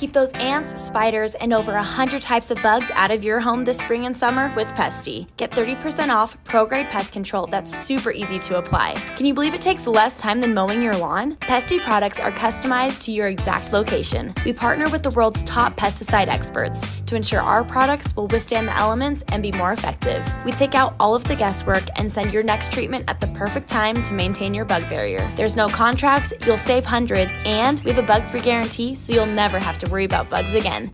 Keep those ants, spiders, and over 100 types of bugs out of your home this spring and summer with Pestie. Get 30% off pro grade pest control that's super easy to apply. Can you believe it takes less time than mowing your lawn? Pestie products are customized to your exact location. We partner with the world's top pesticide experts to ensure our products will withstand the elements and be more effective. We take out all of the guesswork and send your next treatment at the perfect time to maintain your bug barrier. There's no contracts, you'll save hundreds, and we have a bug free guarantee so you'll never have to worry about bugs again.